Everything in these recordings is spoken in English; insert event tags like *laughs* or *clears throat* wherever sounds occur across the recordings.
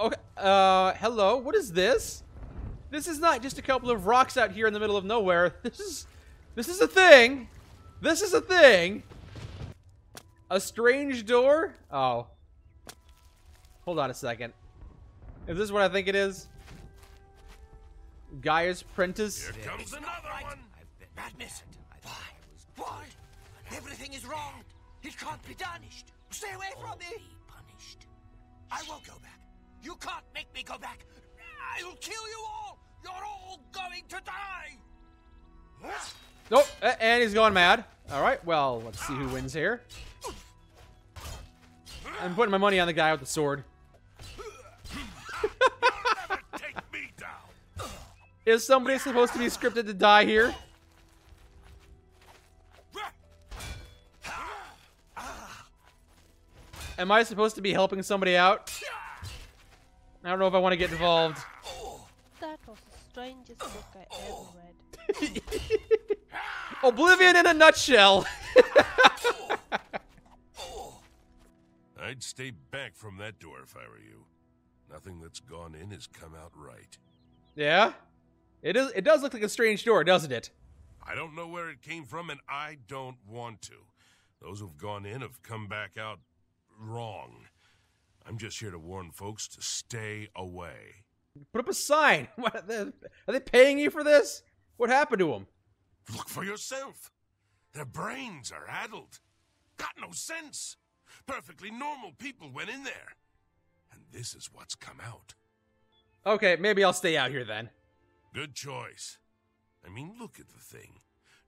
Oh, uh, hello. What is this? This is not just a couple of rocks out here in the middle of nowhere. *laughs* This is, this is a thing. This is a thing. A strange door? Oh. Hold on a second. Is this what I think it is? Gaia's Prentice? Here comes another one. Madness. Why? Why? Everything is wrong. It can't be done. Stay away from me. Be punished. I won't go back. You can't make me go back. I'll kill you all. You're all going to die. Nope, a- and he's going mad. All right, well, let's see who wins here. I'm putting my money on the guy with the sword. *laughs* Is somebody supposed to be scripted to die here? Am I supposed to be helping somebody out? I don't know if I want to get involved. That was the strangest book I ever read. *laughs* Oblivion in a nutshell. *laughs* I'd stay back from that door if I were you. Nothing that's gone in has come out right. yeah, it is. It does look like a strange door, doesn't it? I don't know where it came from, and I don't want to. Those who've gone in have come back out wrong. I'm just here to warn folks to stay away. Put up a sign. *laughs* What, are they- are they paying you for this? What happened to them? Look for yourself. Their brains are addled. Got no sense. Perfectly normal people went in there. And this is what's come out. Okay, maybe I'll stay out here then. Good choice. I mean, look at the thing.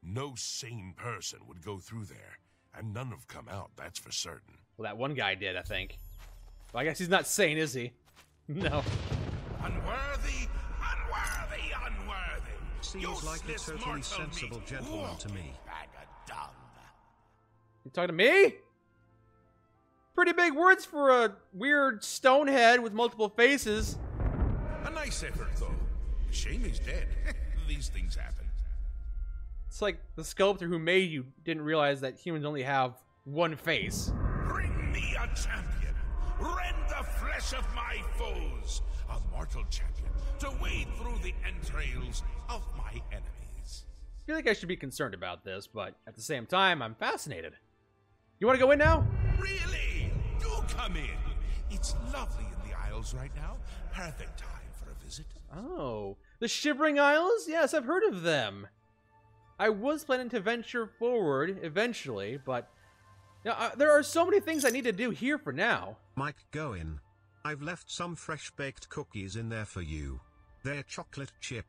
No sane person would go through there, and none have come out, that's for certain. Well, that one guy did, I think. Well, I guess he's not sane, is he? *laughs* No. Unworthy, unworthy, unworthy. Seems like a totally sensible meat. gentleman to me. Bag of dung. You talking to me? Pretty big words for a weird stone head with multiple faces. A nice effort, though. Shame he's dead. *laughs* These things happen. It's like the sculptor who made you didn't realize that humans only have one face. Bring me a champion. Rend the flesh of my foes. A mortal champion to wade through the entrails of my enemies. I feel like I should be concerned about this, but at the same time, I'm fascinated. You want to go in now? Really? Do come in. It's lovely in the Isles right now. Perfect time for a visit. Oh, the Shivering Isles? Yes, I've heard of them. I was planning to venture forward eventually, but now, uh, there are so many things I need to do here for now. Mike, go in. I've left some fresh baked cookies in there for you. They're chocolate chip.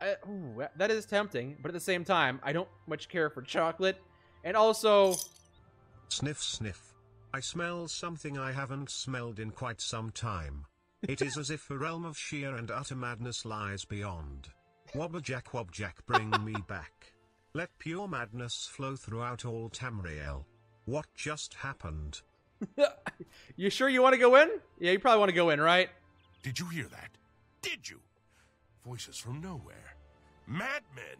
I, ooh, that- is tempting, but at the same time, I don't much care for chocolate. And also, Sniff, sniff. I smell something I haven't smelled in quite some time. It is as if a realm of sheer and utter madness lies beyond. Wobberjack, Wobjack, bring me *laughs* back. Let pure madness flow throughout all Tamriel. What just happened? *laughs* you sure you want to go in? Yeah, you probably want to go in, right? Did you hear that? Did you? Voices from nowhere. Madmen.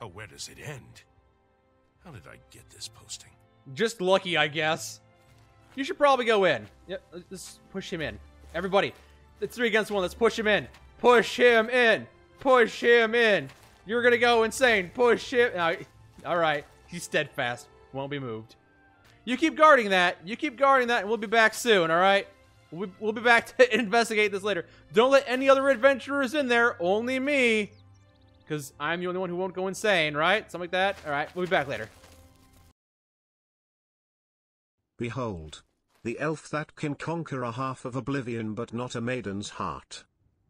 Oh, where does it end? How did I get this posting? Just lucky, I guess. You should probably go in. Yep, let's push him in. Everybody, it's three against one. Let's push him in. Push him in. Push him in. You're gonna go insane. Push him. All right, he's steadfast. Won't be moved. You keep guarding that. You keep guarding that, and we'll be back soon. All right. We'll be, we'll be back *laughs* to investigate this later. Don't let any other adventurers in there. Only me, because I'm the only one who won't go insane. Right? Something like that. All right. We'll be back later. Behold. The elf that can conquer a half of oblivion but not a maiden's heart.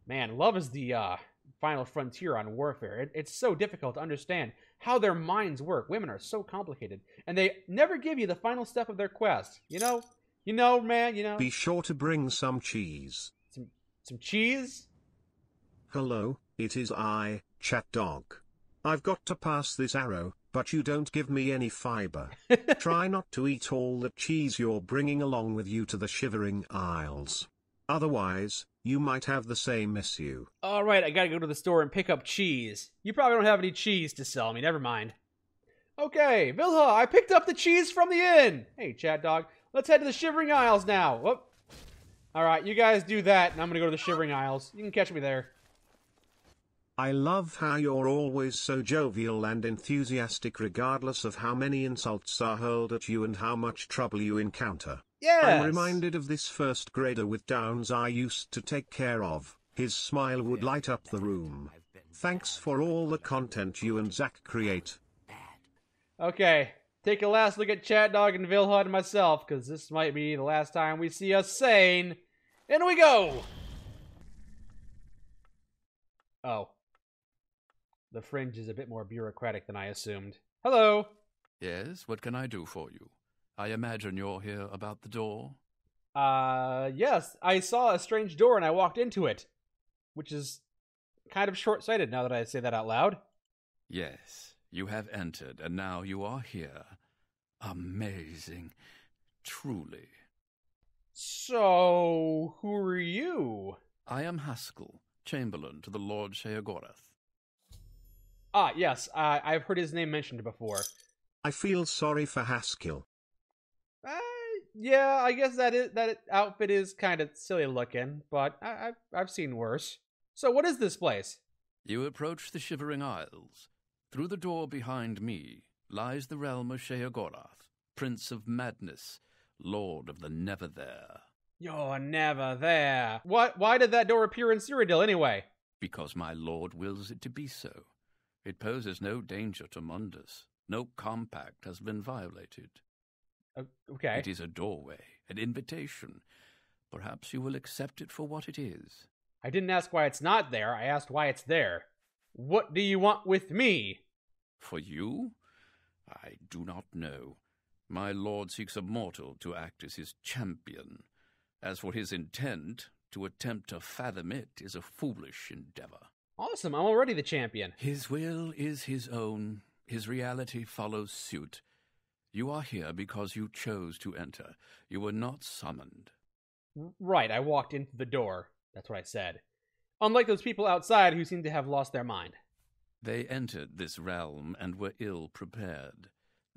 Man, love is the uh, final frontier on warfare. It, it's so difficult to understand how their minds work. Women are so complicated, and they never give you the final step of their quest. You know, you know, man. You know, Be sure to bring some cheese. some some cheese. Hello, it is I, Chat Dog. I've got to pass this arrow, but you don't give me any fiber. *laughs* Try not to eat all the cheese you're bringing along with you to the Shivering Isles. Otherwise, you might have the same issue. All right, I gotta go to the store and pick up cheese. You probably don't have any cheese to sell me. Never mind. Okay, Vilja, I picked up the cheese from the inn. Hey, Chat Dog, let's head to the Shivering Isles now. Whoop. All right, you guys do that, and I'm gonna go to the Shivering Isles. You can catch me there. I love how you're always so jovial and enthusiastic regardless of how many insults are hurled at you and how much trouble you encounter. Yes. I'm reminded of this first grader with Downs I used to take care of. His smile would light up the room. Thanks for all the content you and Zach create. Okay, take a last look at Chat Dog and Vilja and myself, because this might be the last time we see us sane. In we go! Oh. The fringe is a bit more bureaucratic than I assumed. Hello! Yes, what can I do for you? I imagine you're here about the door. Uh, yes, I saw a strange door and I walked into it. Which is kind of short sighted now that I say that out loud. Yes, you have entered, and now you are here. Amazing. Truly. So, who are you? I am Haskill, Chamberlain to the Lord Sheogorath. Ah, yes, uh, I've heard his name mentioned before. I feel sorry for Haskill. Yeah, I guess that is that outfit is kind of silly looking, but I, I've I've seen worse. So, what is this place? You approach the Shivering Isles. Through the door behind me lies the realm of Sheogorath, Prince of Madness, Lord of the Never There. You're never there. What? Why did that door appear in Cyrodiil anyway? Because my lord wills it to be so. It poses no danger to Mundus. No compact has been violated. Okay. It is a doorway, an invitation. Perhaps you will accept it for what it is. I didn't ask why it's not there. I asked why it's there. What do you want with me? For you? I do not know. My lord seeks a mortal to act as his champion. As for his intent, to attempt to fathom it is a foolish endeavor. Awesome, I'm already the champion. His will is his own. His reality follows suit. You are here because you chose to enter. You were not summoned. Right, I walked into the door. That's what I said. Unlike those people outside who seem to have lost their mind. They entered this realm and were ill prepared.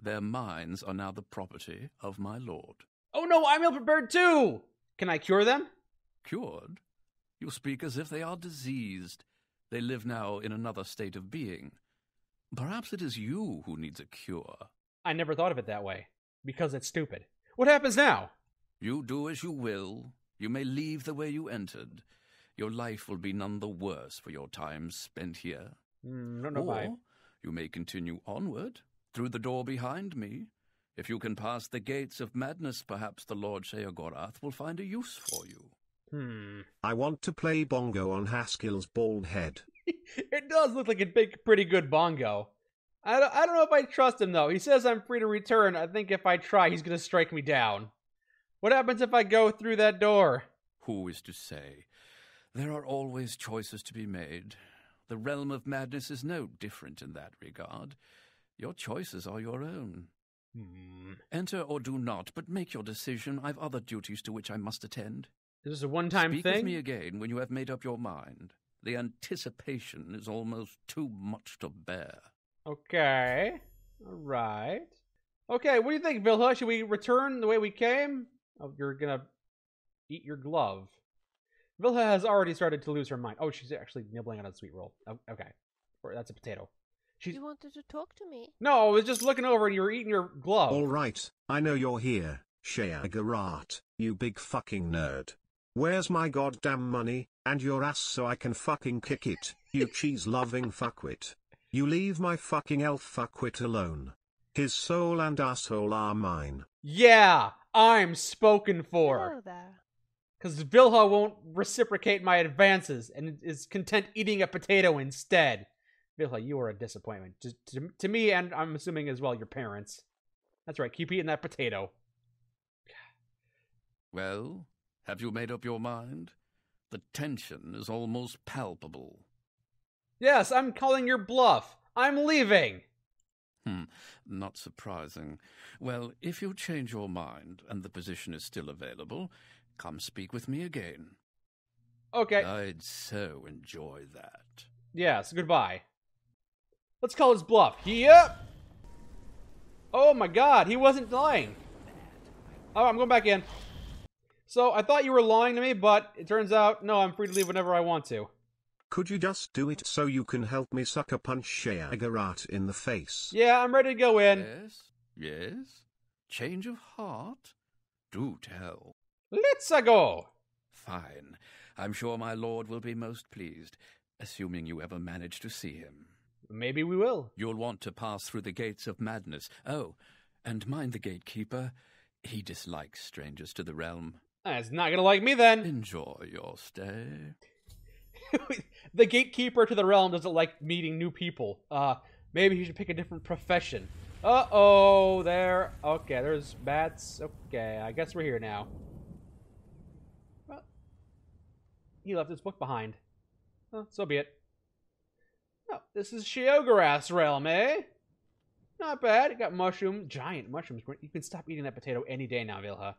Their minds are now the property of my lord. Oh no, I'm ill prepared too! Can I cure them? Cured? You speak as if they are diseased. They live now in another state of being. Perhaps it is you who needs a cure. I never thought of it that way. Because it's stupid. What happens now? You do as you will. You may leave the way you entered. Your life will be none the worse for your time spent here. Mm, don't know if or I... you may continue onward, through the door behind me. If you can pass the gates of madness, perhaps the Lord Sheogorath will find a use for you. Hmm. I want to play bongo on Haskill's bald head. *laughs* it does look like a big, pretty good bongo. I don't, I don't know if I trust him though. He says I'm free to return. I think if I try, he's gonna strike me down. What happens if I go through that door? Who is to say? There are always choices to be made. The realm of madness is no different in that regard. Your choices are your own. Hmm. Enter or do not, but make your decision. I've other duties to which I must attend. This is a one-time Speak thing? with me again when you have made up your mind. The anticipation is almost too much to bear. Okay. All right. Okay, what do you think, Vilja? Should we return the way we came? Oh, you're gonna eat your glove. Vilja has already started to lose her mind. Oh, she's actually nibbling on a sweet roll. Oh, okay. Or that's a potato. She's You wanted to talk to me? no, I was just looking over and you were eating your glove. All right, I know you're here, Sheogorath, you big fucking nerd. Where's my goddamn money, and your ass so I can fucking kick it, you *laughs* cheese-loving fuckwit. You leave my fucking elf fuckwit alone. His soul and asshole are mine. Yeah, I'm spoken for. Because Vilja won't reciprocate my advances and is content eating a potato instead. Vilja, you are a disappointment. Just to, to me, and I'm assuming as well your parents. That's right, keep eating that potato. Well, have you made up your mind? The tension is almost palpable. Yes, I'm calling your bluff. I'm leaving. Hmm, not surprising. Well, if you change your mind and the position is still available, come speak with me again. Okay. I'd so enjoy that. yes, goodbye. Let's call his bluff. Yep. Oh my god, he wasn't lying. Oh, I'm going back in. So I thought you were lying to me, but it turns out, no, I'm free to leave whenever I want to. Could you just do it so you can help me sucker punch Shea Agarat in the face? Yeah, I'm ready to go in. Yes, yes. Change of heart? Do tell. Let's go. Fine. I'm sure my lord will be most pleased, assuming you ever manage to see him. Maybe we will. You'll want to pass through the gates of madness. Oh, and mind the gatekeeper. He dislikes strangers to the realm. It's not gonna like me then. Enjoy your stay. *laughs* the gatekeeper to the realm doesn't like meeting new people. Uh, maybe he should pick a different profession. Uh oh, there. Okay, there's bats. Okay, I guess we're here now. Well, he left his book behind. Well, so be it. Oh, this is Sheogorath's realm, eh? Not bad. It got mushroom, giant mushrooms. You can stop eating that potato any day now, Vilja.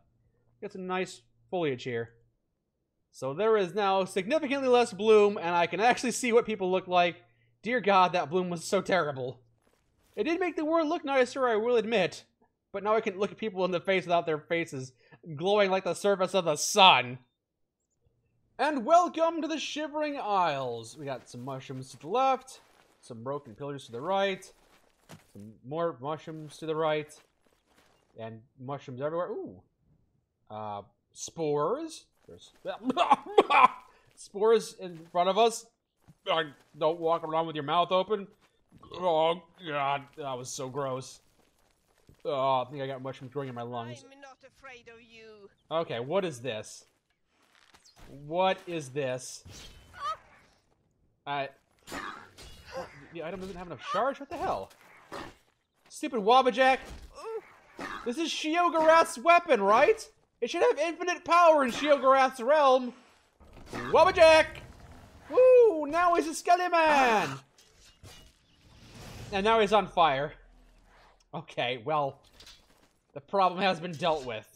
Got some nice foliage here. So there is now significantly less bloom, and I can actually see what people look like. Dear God, that bloom was so terrible. It did make the world look nicer, I will admit. But now I can look at people in the face without their faces glowing like the surface of the sun. And welcome to the Shivering Isles. We got some mushrooms to the left, some broken pillars to the right, some more mushrooms to the right, and mushrooms everywhere. Ooh. Uh, spores. There's *laughs* spores in front of us. Don't walk around with your mouth open. Oh god, that was so gross. Oh, I think I got mushrooms growing in my lungs. I'm not afraid of you. Okay, what is this? What is this? I. What? The item doesn't have enough charge? What the hell? Stupid Wabbajack! This is Sheogorath's weapon, right? It should have infinite power in Sheogorath's realm! Wabbajack! Woo! Now he's a Skelly Man! And now he's on fire. Okay, well, the problem has been dealt with.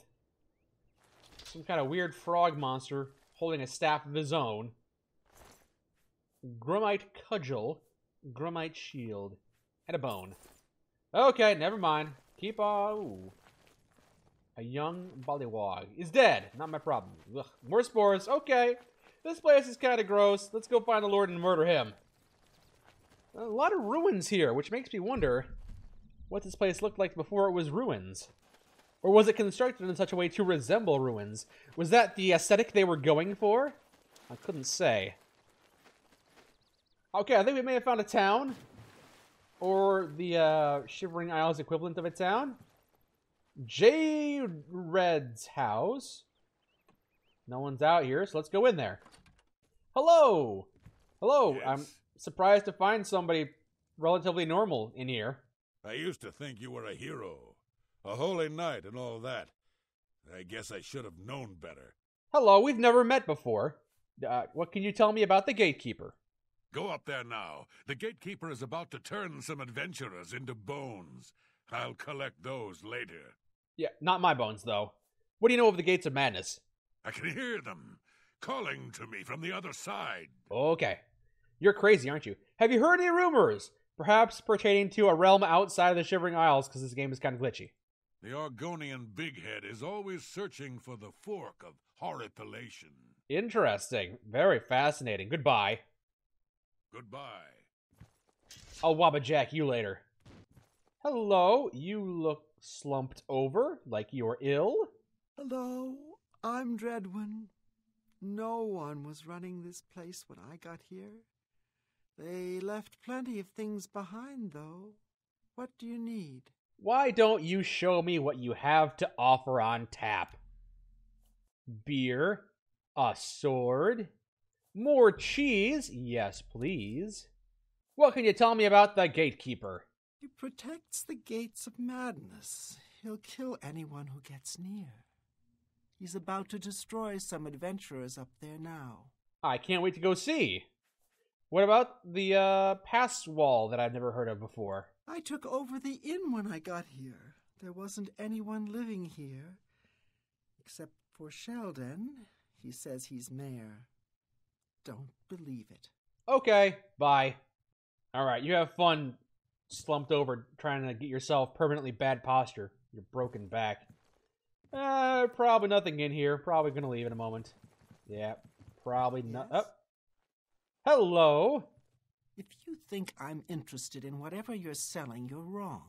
Some kind of weird frog monster holding a staff of his own. Grummite cudgel, Grummite shield, and a bone. Okay, never mind. Keep on. Ooh. A young bullywog is dead. Not my problem. Ugh. More spores. Okay. This place is kind of gross. Let's go find the Lord and murder him. A lot of ruins here, which makes me wonder what this place looked like before it was ruins. Or was it constructed in such a way to resemble ruins? Was that the aesthetic they were going for? I couldn't say. Okay, I think we may have found a town. Or the uh, Shivering Isles equivalent of a town. J Red's house. No one's out here, so let's go in there. Hello! Hello, I'm surprised to find somebody relatively normal in here. I used to think you were a hero, a holy knight, and all that. I guess I should have known better. Hello, we've never met before. Uh, what can you tell me about the gatekeeper? Go up there now. The gatekeeper is about to turn some adventurers into bones. I'll collect those later. Yeah, not my bones, though. What do you know of the Gates of Madness? I can hear them calling to me from the other side. Okay. You're crazy, aren't you? Have you heard any rumors? Perhaps pertaining to a realm outside of the Shivering Isles, because this game is kind of glitchy. The Argonian bighead is always searching for the fork of horripilation. Interesting. Very fascinating. Goodbye. Goodbye. I'll wabba jack you later. Hello, you look slumped over, like you're ill. Hello, I'm Dreadwin. No one was running this place when I got here. They left plenty of things behind, though. What do you need? Why don't you show me what you have to offer on tap? Beer, a sword, more cheese, yes, please. What can you tell me about the gatekeeper? He protects the gates of madness. He'll kill anyone who gets near. He's about to destroy some adventurers up there now. I can't wait to go see. What about the uh, Passwall that I've never heard of before? I took over the inn when I got here. There wasn't anyone living here. Except for Sheldon. He says he's mayor. Don't believe it. Okay, bye. All right, you have fun slumped over trying to get yourself permanently bad posture. Your broken back. Uh, probably nothing in here. Probably gonna leave in a moment. Yeah, probably not. Yes? Oh. Hello. If you think I'm interested in whatever you're selling, you're wrong.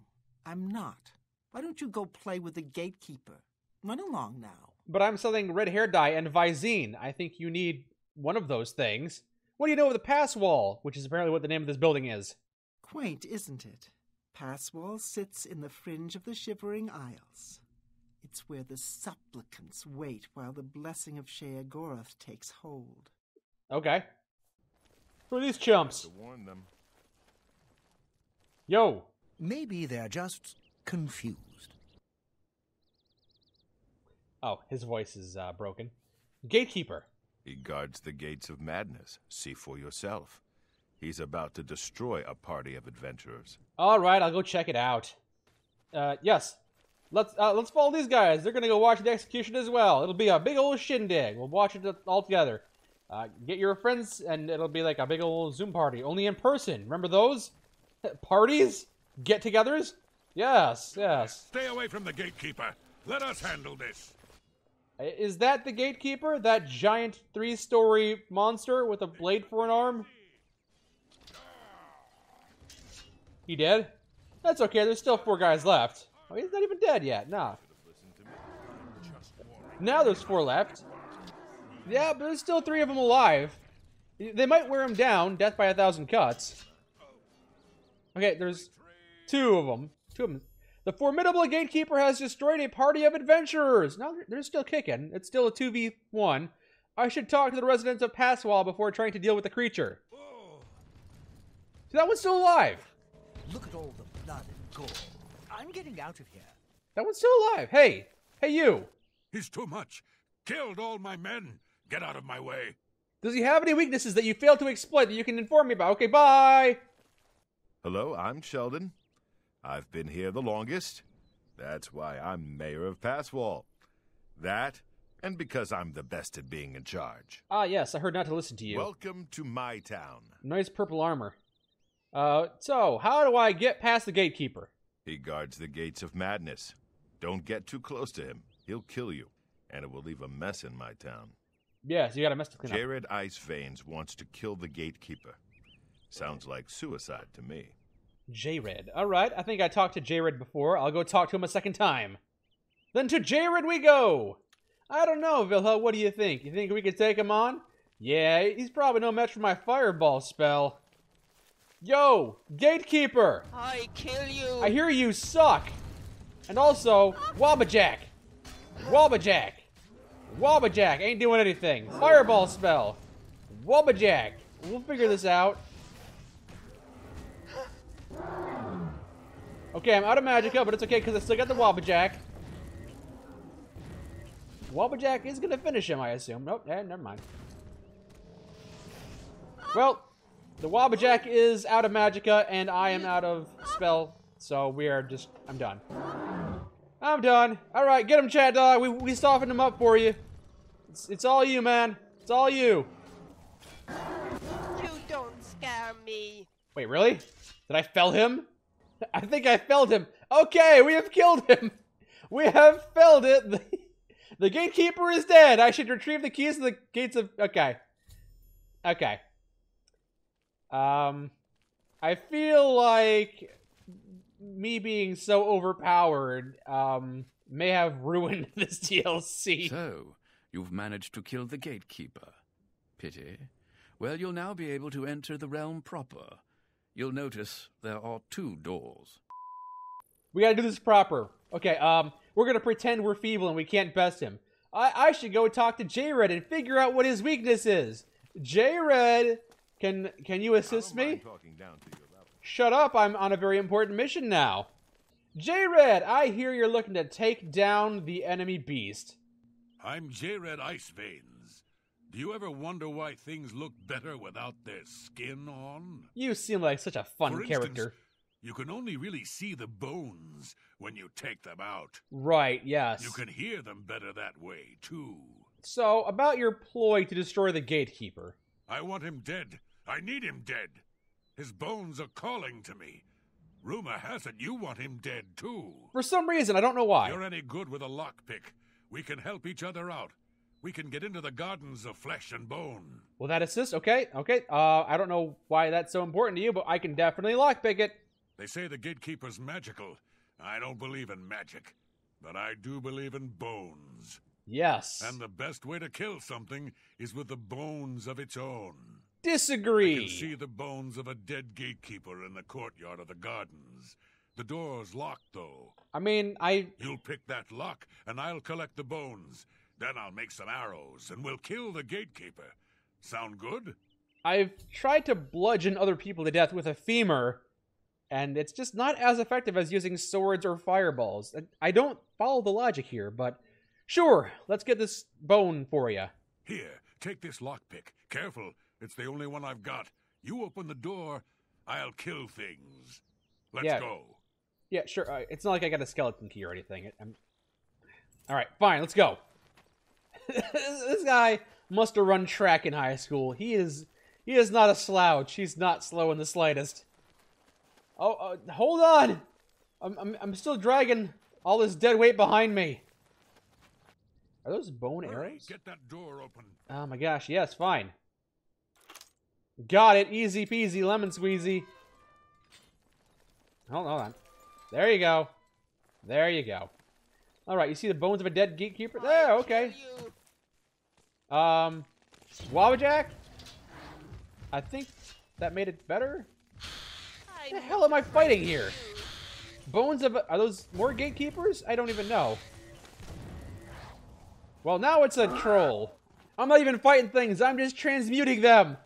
I'm not. Why don't you go play with the gatekeeper? Run along now. But I'm selling red hair dye and Visine. I think you need one of those things. What do you know of the Passwall, which is apparently what the name of this building is? Quaint, isn't it? Passwall sits in the fringe of the Shivering Isles. It's where the supplicants wait while the blessing of Sheogorath takes hold. Okay. Who are these chumps? To warn them. Yo. Maybe they're just confused. Oh, his voice is uh, broken. Gatekeeper. He guards the gates of madness. See for yourself. He's about to destroy a party of adventurers. All right, I'll go check it out. Uh, yes. Let's uh, let's follow these guys. They're gonna go watch the execution as well. It'll be a big old shindig. We'll watch it all together. Uh, get your friends, and it'll be like a big old Zoom party, only in person. Remember those *laughs* parties, get-togethers? Yes, yes. Stay away from the gatekeeper. Let us handle this. Is that the gatekeeper? That giant three-story monster with a blade for an arm? He dead? That's okay. There's still four guys left. Oh, he's not even dead yet. Nah. Now there's four left. Yeah, but there's still three of them alive. They might wear him down. Death by a thousand cuts. Okay, there's two of them. Two of them. The formidable gatekeeper has destroyed a party of adventurers. No, they're- they're still kicking. It's still a 2v1. I should talk to the residents of Passwall before trying to deal with the creature. See, that one's still alive. Look at all the blood and gore. I'm getting out of here. That one's still alive. Hey, hey, you. He's too much. Killed all my men. Get out of my way. Does he have any weaknesses that you failed to exploit that you can inform me about? Okay, bye. Hello, I'm Sheldon. I've been here the longest. That's why I'm mayor of Passwall. That, and because I'm the best at being in charge. Ah, yes, I heard not to listen to you. Welcome to my town. nice purple armor. Uh, so how do I get past the gatekeeper? He guards the gates of madness. Don't get too close to him. He'll kill you, and it will leave a mess in my town. Yes, you got a mess to clean up. Jared Ice Veins wants to kill the gatekeeper. Sounds like suicide to me. J-Red. All right, I think I talked to J-Red before. I'll go talk to him a second time. Then to J-Red we go. I don't know, Vilja. What do you think? You think we could take him on? Yeah, he's probably no match for my fireball spell. Yo, gatekeeper. I kill you. I hear you suck. And also, Wabbajack. Wabbajack. Wabbajack ain't doing anything. Fireball spell. Wabbajack. We'll figure this out. Okay, I'm out of magicka, but it's okay because I still got the Wabbajack. Wabbajack is gonna finish him, I assume. Nope, eh, never mind. Well, the Wabbajack is out of magicka, and I am out of spell, so we are just. I'm done. I'm done. All right, get him, Chat Dog. We we softened him up for you. It's it's all you, man. It's all you. You don't scare me. Wait, really? Did I fell him? *laughs* I think I felled him. Okay, we have killed him. *laughs* We have felled it. The, *laughs* the gatekeeper is dead. I should retrieve the keys to the gates of. Okay. Okay. Um, I feel like me being so overpowered um may have *laughs* ruined this DLC. So, you've managed to kill the gatekeeper. Pity. Well, you'll now be able to enter the realm proper. You'll notice there are two doors. We gotta do this proper. Okay, um, we're gonna pretend we're feeble and we can't best him. I, I should go talk to J-Red and figure out what his weakness is. J-Red, can can you assist me? talking down to your level. Shut up, I'm on a very important mission now. J-Red, I hear you're looking to take down the enemy beast. I'm J-Red Ice Veins. Do you ever wonder why things look better without their skin on? You seem like such a fun For instance, character. You can only really see the bones when you take them out. Right, yes. You can hear them better that way, too. So, about your ploy to destroy the gatekeeper. I want him dead. I need him dead. His bones are calling to me. Rumor has it you want him dead, too. For some reason, I don't know why. You're any good with a lockpick. We can help each other out. We can get into the gardens of flesh and bone. Will that assist? Okay, okay. Uh, I don't know why that's so important to you, but I can definitely lockpick it. They say the gatekeeper's magical. I don't believe in magic, but I do believe in bones. Yes. And the best way to kill something is with the bones of its own. Disagree. I can see the bones of a dead gatekeeper in the courtyard of the gardens. The door's locked, though. I mean, I. You'll pick that lock, and I'll collect the bones. Then I'll make some arrows, and we'll kill the gatekeeper. Sound good? I've tried to bludgeon other people to death with a femur, and it's just not as effective as using swords or fireballs. I don't follow the logic here, but sure, let's get this bone for you. Here, take this lockpick. Careful, it's the only one I've got. You open the door, I'll kill things. Let's Yeah. go. Yeah, sure. Uh, it's not like I got a skeleton key or anything. It- I'm... All right, fine. Let's go. *laughs* this guy must have run track in high school. He is he is not a slouch. He's not slow in the slightest. Oh, uh, hold on. I'm, I'm I'm still dragging all this dead weight behind me. Are those bone Hurry, arrows? Get that door open. Oh my gosh, yes, fine. Got it. Easy peasy, lemon squeezy. Hold, hold on. There you go. There you go. Alright, you see the bones of a dead gatekeeper? There, okay. Um, Wabbajack? I think that made it better? I the hell am I fighting here? Bones of... Are those more gatekeepers? I don't even know. Well, now it's a troll. I'm not even fighting things. I'm just transmuting them.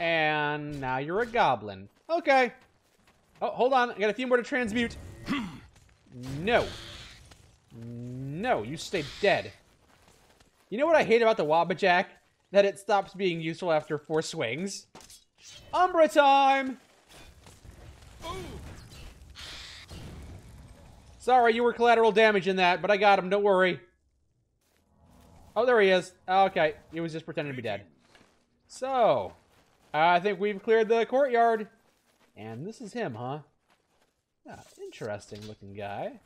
And now you're a goblin. Okay. Oh, hold on. I got a few more to transmute. *clears throat* no. No, you stay dead. You know what I hate about the Wabbajack? That it stops being useful after four swings. Umbra time! Sorry, you were collateral damage in that, but I got him, don't worry. Oh, there he is. Okay, he was just pretending to be dead. So, I think we've cleared the courtyard. And this is him, huh? Yeah, interesting looking guy.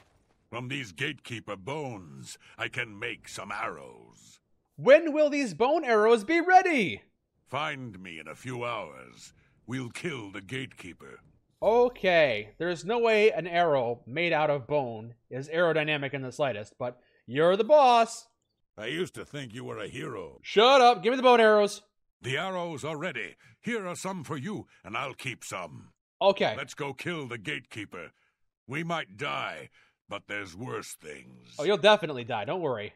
From these gatekeeper bones, I can make some arrows. When will these bone arrows be ready? Find me in a few hours. We'll kill the gatekeeper. Okay, there's no way an arrow made out of bone is aerodynamic in the slightest, but you're the boss. I used to think you were a hero. Shut up, give me the bone arrows. The arrows are ready. Here are some for you, and I'll keep some. Okay. Let's go kill the gatekeeper. We might die, but there's worse things. Oh, you'll definitely die, don't worry.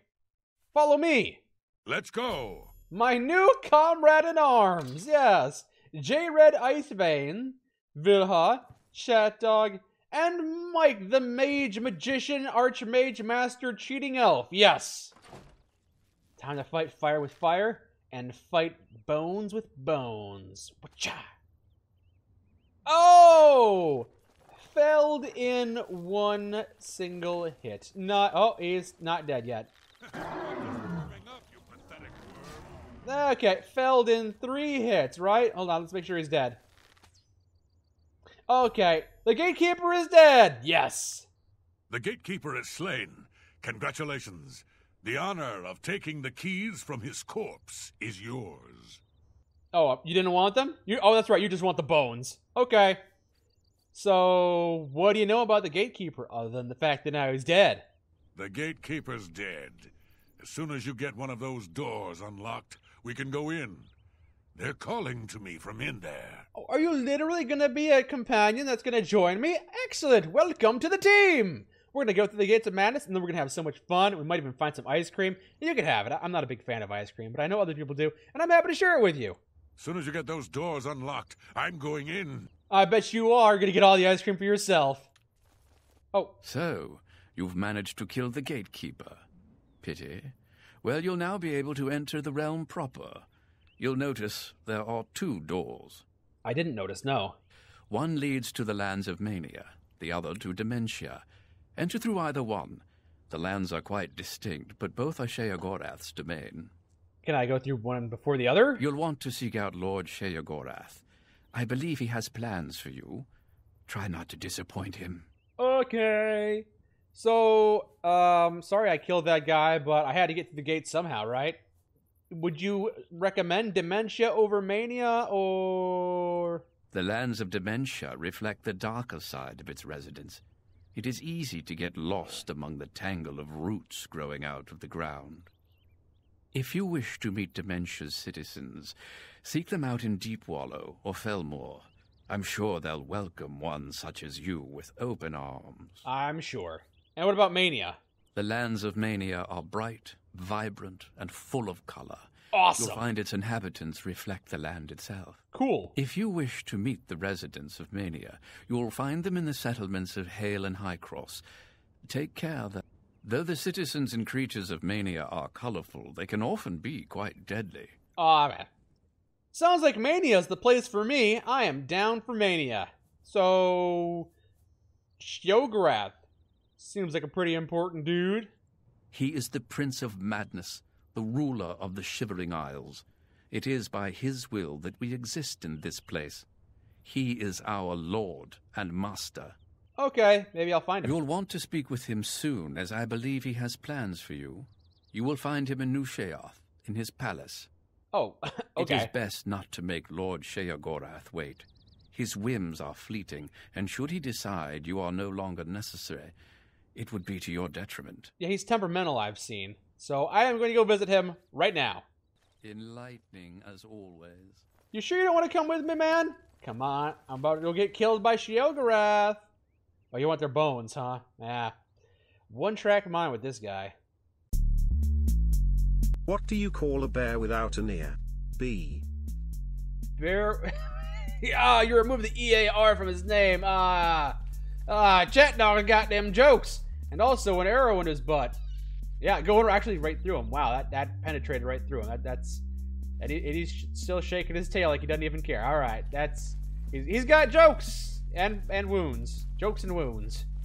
Follow me. Let's go. My new comrade in arms, yes. J Red Icebane, Vilja, Chat Dog, and Mike the Mage Magician Archmage Master Cheating Elf, yes. Time to fight fire with fire and fight bones with bones. Oh! Felled in one single hit. Not. Oh, he's not dead yet. Okay, felled in three hits, right? Hold on, let's make sure he's dead. Okay, the gatekeeper is dead. Yes. The gatekeeper is slain. Congratulations. The honor of taking the keys from his corpse is yours. Oh, uh, you didn't want them? You Oh, that's right. You just want the bones. Okay. So, what do you know about the gatekeeper other than the fact that now he's dead? The gatekeeper's dead. As soon as you get one of those doors unlocked, we can go in. They're calling to me from in there. Oh, are you literally going to be a companion that's going to join me? Excellent. Welcome to the team. We're going to go through the gates of madness and then we're going to have so much fun. We might even find some ice cream. You can have it. I'm not a big fan of ice cream, but I know other people do, and I'm happy to share it with you. As soon as you get those doors unlocked, I'm going in. I bet you are going to get all the ice cream for yourself. Oh, So, you've managed to kill the gatekeeper. Pity. Well, you'll now be able to enter the realm proper. You'll notice there are two doors. I didn't notice, no. One leads to the lands of mania, the other to dementia. Enter through either one. The lands are quite distinct, but both are Sheogorath's domain. Can I go through one before the other? You'll want to seek out Lord Sheogorath. I believe he has plans for you. Try not to disappoint him. Okay. So, um, sorry I killed that guy, but I had to get to the gate somehow, right? Would you recommend Dementia over Mania, or... The lands of dementia reflect the darker side of its residents. It is easy to get lost among the tangle of roots growing out of the ground. If you wish to meet dementia's citizens, seek them out in Deepwallow or Fellmoor. I'm sure they'll welcome one such as you with open arms. I'm sure. And what about Mania? The lands of Mania are bright, vibrant, and full of color. Awesome. You'll find its inhabitants reflect the land itself. Cool. If you wish to meet the residents of Mania, you will find them in the settlements of Hale and Highcross. Take care that, though the citizens and creatures of Mania are colorful, they can often be quite deadly. Aw, man. Sounds like Mania's the place for me. I am down for Mania. So, Sheogorath seems like a pretty important dude. He is the Prince of Madness, the ruler of the Shivering Isles. It is by his will that we exist in this place. He is our lord and master. Okay, maybe I'll find him. You'll want to speak with him soon, as I believe he has plans for you. You will find him in New Sheoth, in his palace. Oh, okay. *laughs* It is best not to make Lord Sheogorath wait. His whims are fleeting, and should he decide you are no longer necessary, it would be to your detriment. Yeah, he's temperamental, I've seen. So I am going to go visit him right now. Enlightening as always. You sure you don't want to come with me, man? Come on, I'm about to go get killed by Sheogorath. Oh, you want their bones, huh? Yeah. One track mind with this guy. What do you call a bear without an ear? B. Bear. *laughs* Ah, you removed the EAR from his name. Ah. Ah, Chet Dog got them jokes. And also an arrow in his butt. Yeah, going actually right through him. Wow, that, that penetrated right through him. That, that's. And, he, and he's still shaking his tail like he doesn't even care. All right, that's. He's, he's got jokes and and wounds. Jokes and wounds.